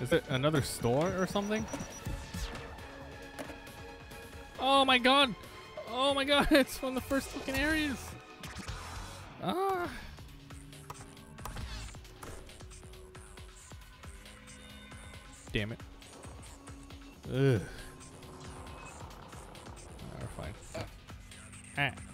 Is it another store or something? Oh my god! Oh my god, it's one of the first looking areas! Ah! Damn it. Ugh. We're fine. Ah.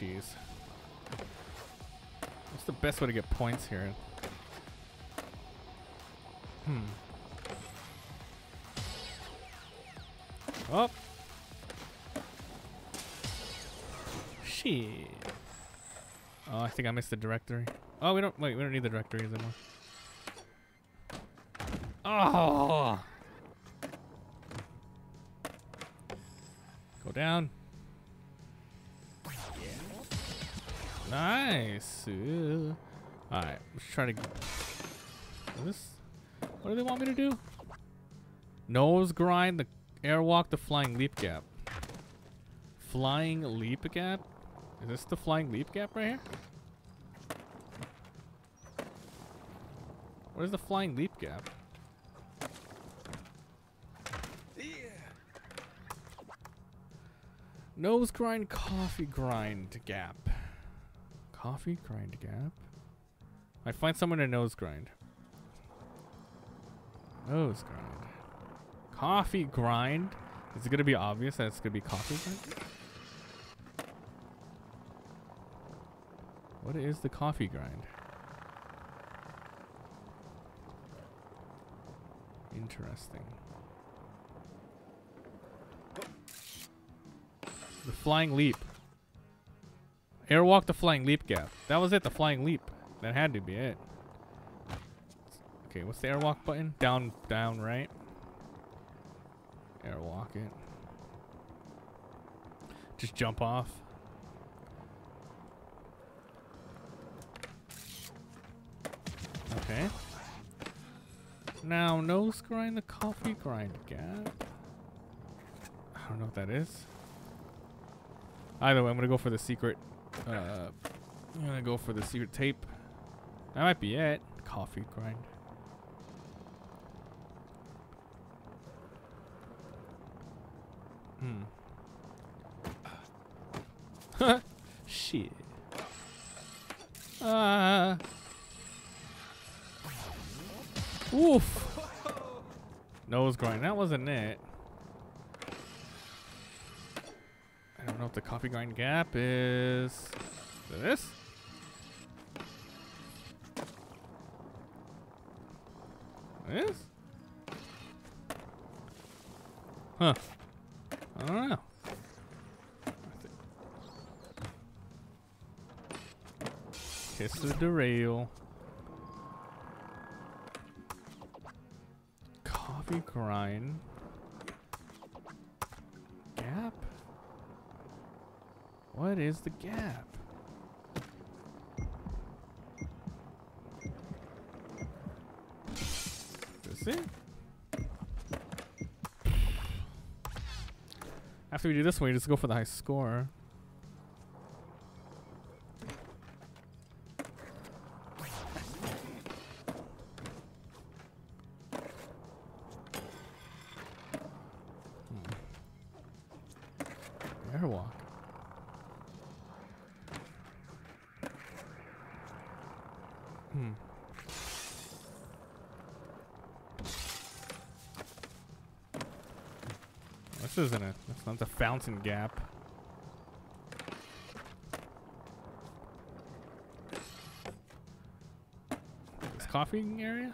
Jeez. What's the best way to get points here? Hmm. Oh. Shit. Oh, I think I missed the directory. Oh, we don't wait. We don't need the directories anymore. Oh. Go down. Nice. Uh, Alright, let's try to. What, is, what do they want me to do? Nose grind, the airwalk, the flying leap gap. Flying leap gap? Is this the flying leap gap right here? Where's the flying leap gap? Nose grind, coffee grind gap. Coffee grind gap. I find someone to nose grind. Nose grind. Coffee grind. Is it gonna be obvious that it's gonna be coffee grind? What is the coffee grind? Interesting. The flying leap. Airwalk the flying leap gap. That was it, the flying leap. That had to be it. Okay, what's the airwalk button? Down, down, right? Airwalk it. Just jump off. Okay. Now, nose grind the coffee grind gap. I don't know what that is. Either way, I'm gonna go for the secret. Uh, I'm gonna go for the secret tape. That might be it. Coffee grind. Hmm. Shit. Ah. Oof. Nose grind. That wasn't it. What the coffee grind gap is. Is this? This? Huh. I don't know. Kiss the derail. Coffee grind. What is the gap? This it? After we do this one, we just go for the high score. This isn't it. That's not the fountain gap. This coffee area?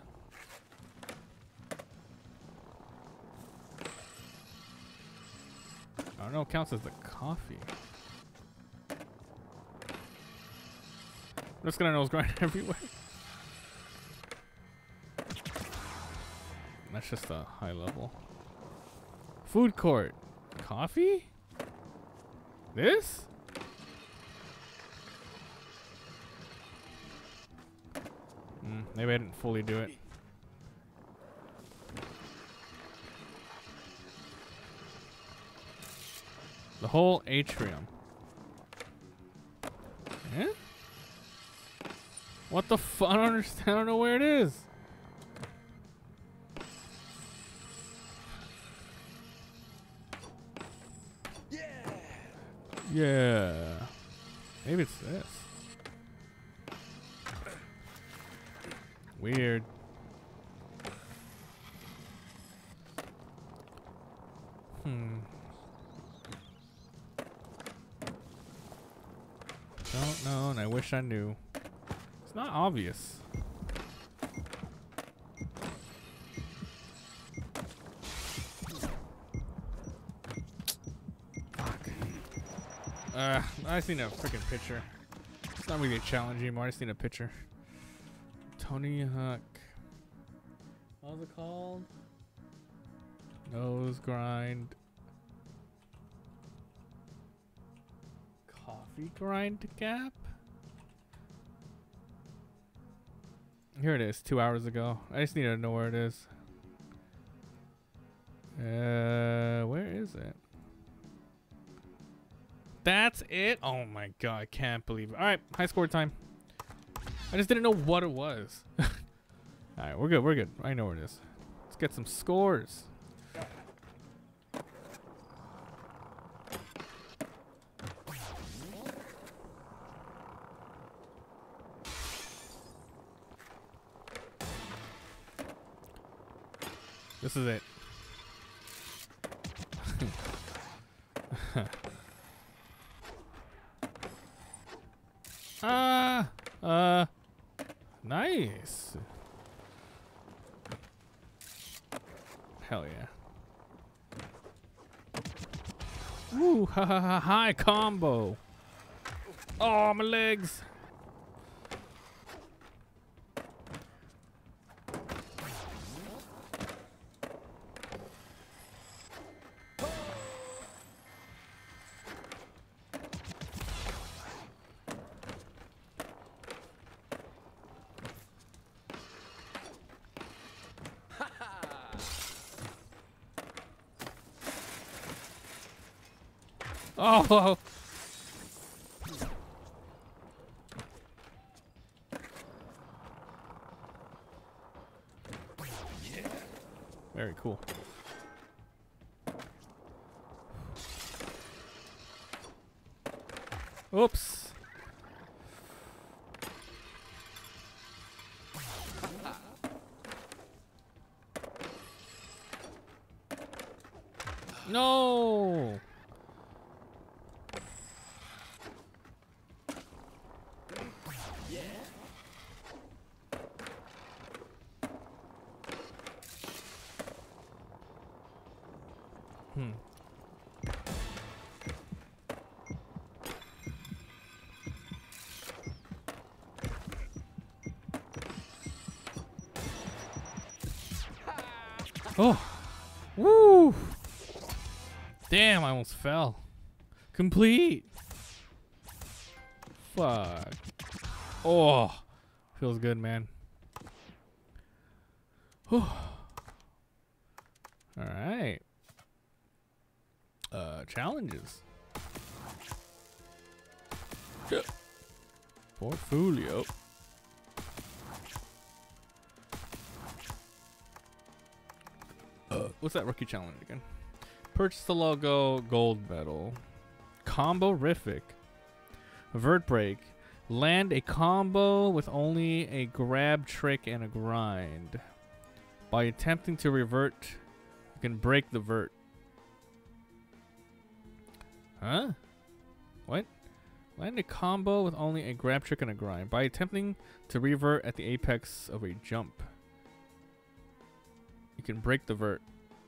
I don't know what counts as the coffee. I'm just gonna nose grind everywhere. That's just a high level. Food court. Coffee? This? Mm, maybe I didn't fully do it. The whole atrium. Eh? What the fuck? don't understand. I don't know where it is. Yeah. Maybe it's this. Weird. Hmm. Don't know, and I wish I knew. It's not obvious. Uh, I just need a freaking picture. It's not really a challenge anymore. I just need a picture. Tony Hawk. What was it called? Nose grind. Coffee grind gap? Here it is, two hours ago. I just need to know where it is. Uh, where is it? That's it? Oh my god, I can't believe it. Alright, high score time. I just didn't know what it was. Alright, we're good, we're good. I know where it is. Let's get some scores. This is it. Ah, uh, nice. Hell yeah. Ooh, ha ha ha, high combo. Oh, my legs. Oh. Very cool. Oops. No. Oh. Woo. Damn, I almost fell. Complete. Fuck. Oh. Feels good, man. Whew. All right. Uh, challenges. Portfolio. What's that rookie challenge again? Purchase the logo gold medal. Combo rific. Vert break. Land a combo with only a grab trick and a grind. By attempting to revert, you can break the vert. Huh? What? Land a combo with only a grab trick and a grind. By attempting to revert at the apex of a jump. You can break the vert.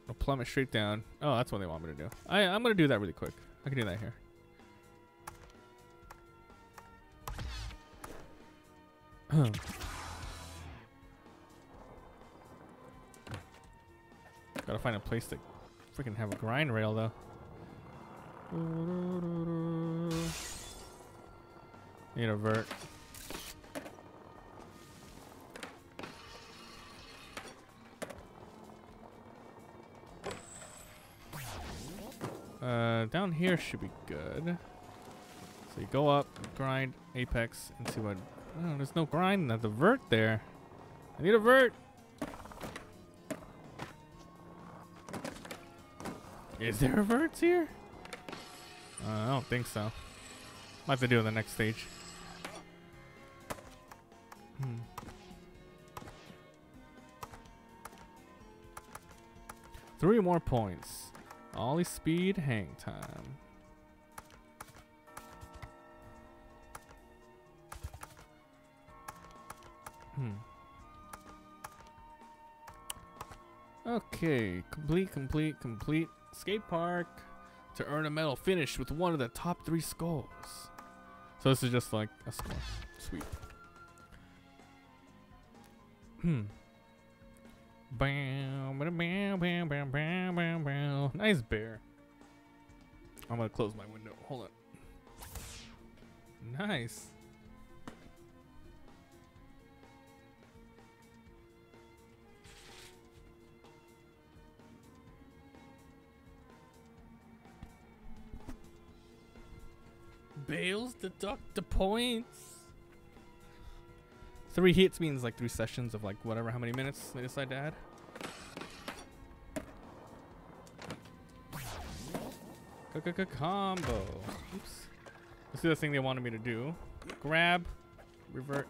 Or plummet straight down. Oh, that's what they want me to do. I, I'm going to do that really quick. I can do that here. Gotta find a place to freaking have a grind rail though. Need a vert. Down here should be good. So you go up, grind, apex, and see what. Oh, there's no grind. There's a vert there. I need a vert. Is there a vert here? Uh, I don't think so. Might have to do it in the next stage. Hmm. Three more points. Ollie speed, hang time. Hmm. Okay, complete, complete, complete. Skate park to earn a medal finish with one of the top three scores. So this is just like a score. Sweet. Hmm. Nice bear. I'm gonna close my window. Hold on. Nice. Bails deduct the points. Three hits means like three sessions of like whatever, how many minutes they decide to add. Combo. Oops. Let's do the thing they wanted me to do. Grab, revert,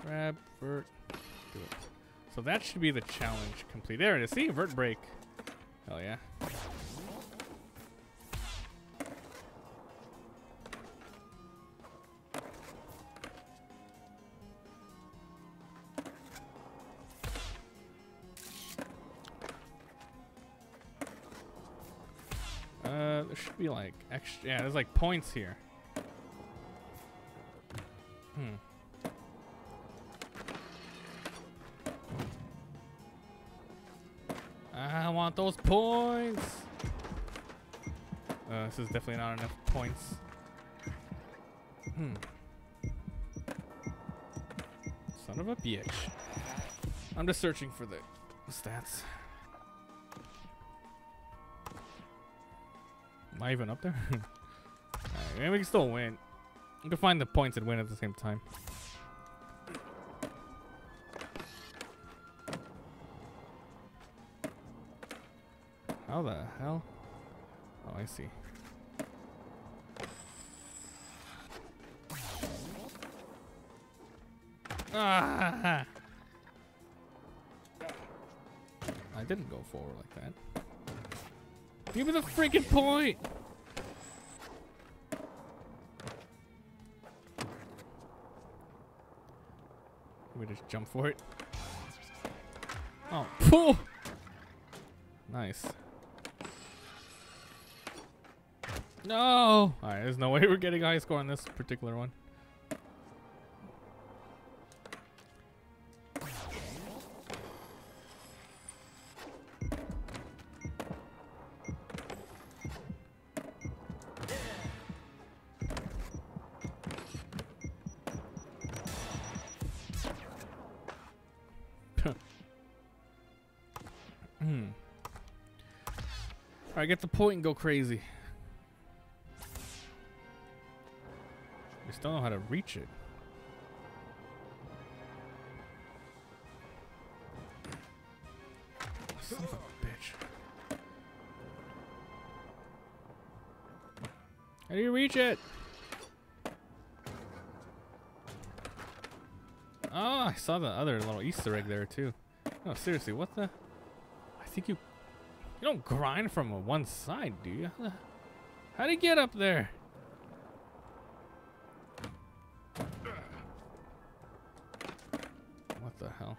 grab, vert, do it. So that should be the challenge complete. There it is. See, vert break. Hell yeah. Like extra. Yeah, there's like points here. Hmm. I want those points. Uh, this is definitely not enough points. Hmm. Son of a bitch. I'm just searching for the stats. I even up there? Maybe we can still win. We can find the points and win at the same time. How the hell? Oh, I see. Ah! I didn't go forward like that. Give me the freaking point! Just jump for it. Oh, pooh! Nice. No! Alright, there's no way we're getting a high score on this particular one. Alright, get the point and go crazy. We still don't know how to reach it. Son of a bitch. How do you reach it? Oh, I saw the other little Easter egg there too. No, seriously, what the? I think you you don't grind from one side, do you? How'd he get up there? What the hell?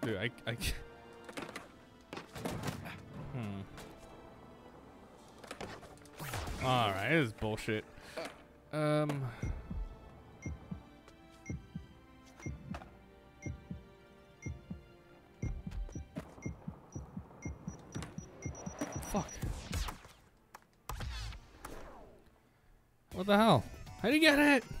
Dude, I, I, hmm. All right, this is bullshit. Um. What the hell? How do you get it?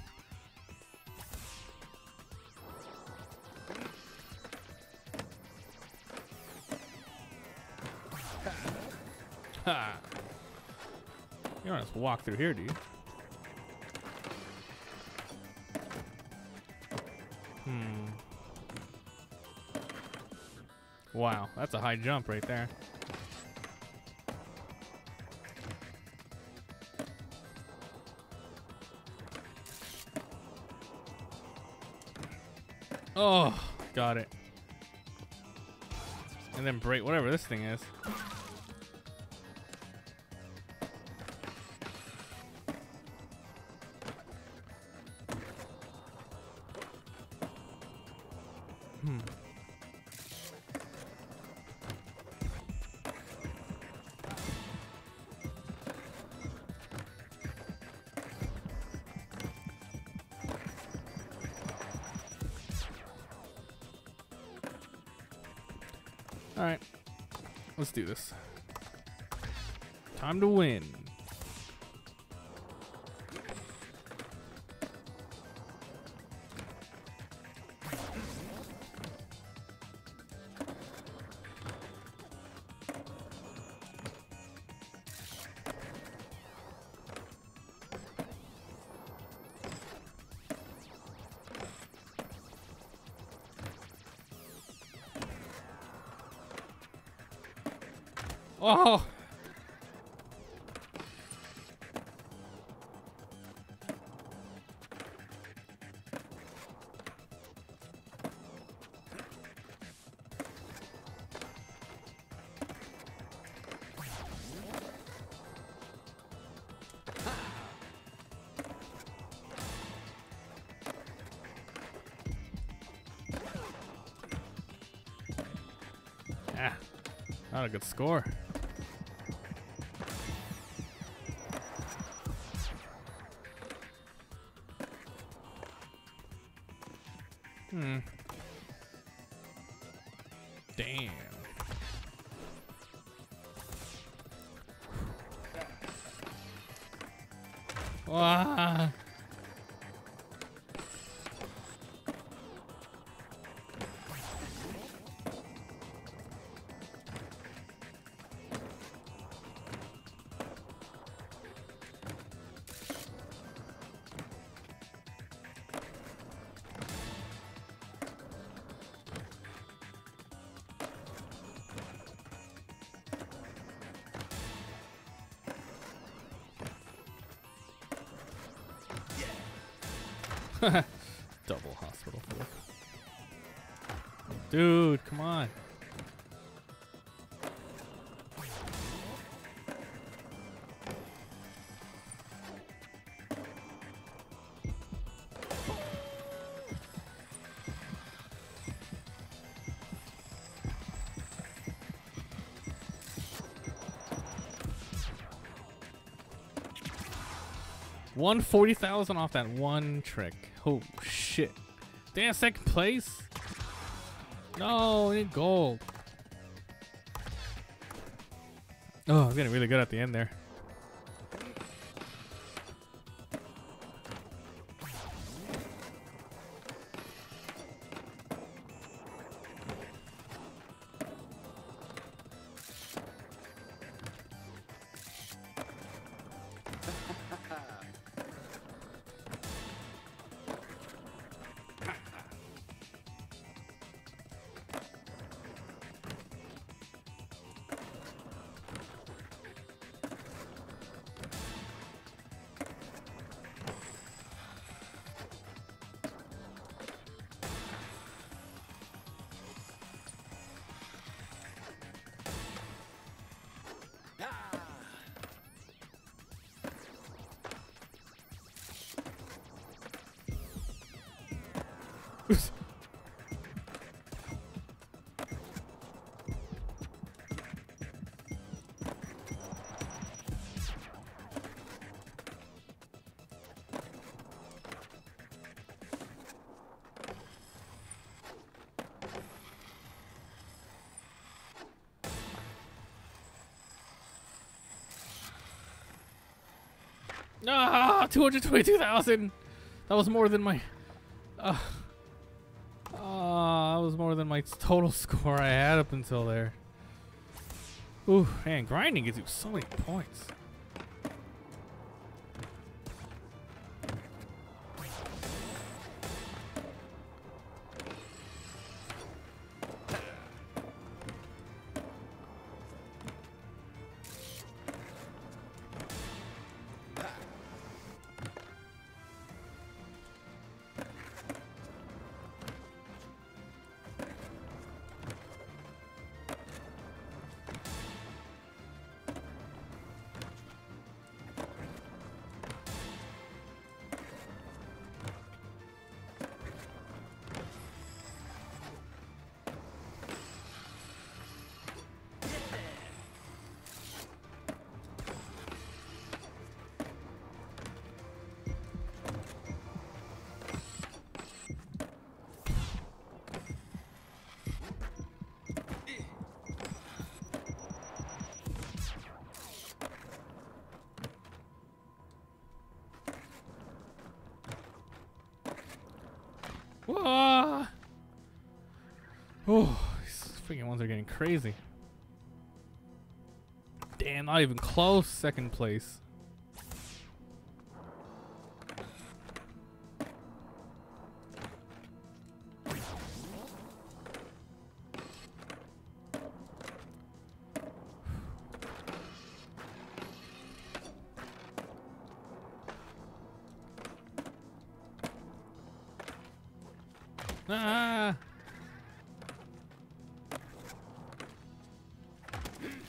Ha! You don't just walk through here, do you? Hmm. Wow, that's a high jump right there. Oh, got it. And then break whatever this thing is. All right, let's do this. Time to win. Oh. Ah, not a good score. Wah. Double hospital. Dude, come on. One forty thousand off that one trick. Oh shit! Damn, second place. No, I need gold. Oh, I'm getting really good at the end there. Ah, 222,000. That was more than my. Uh, my total score I had up until there. Ooh, man, grinding gives you so many points. Oh, these freaking ones are getting crazy. Damn, not even close second place.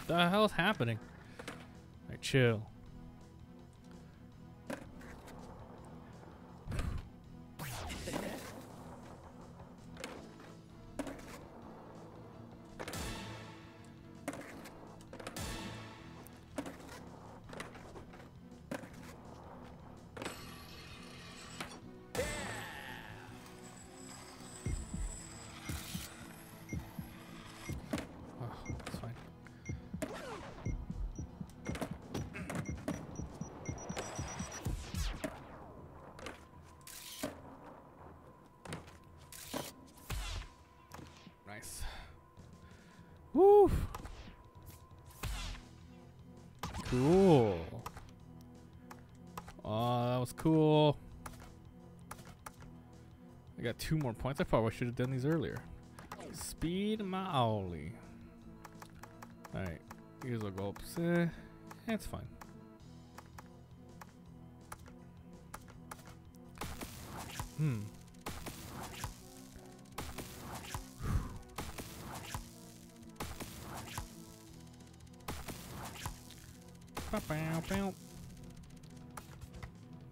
What the hell's happening? Alright, chill. Woo! Cool. Oh, that was cool. I got two more points. I probably should have done these earlier. Speed my ollie. Alright. Here's go up. Eh, it's fine. Hmm.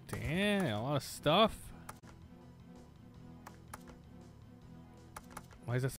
Damn, a lot of stuff. Why is that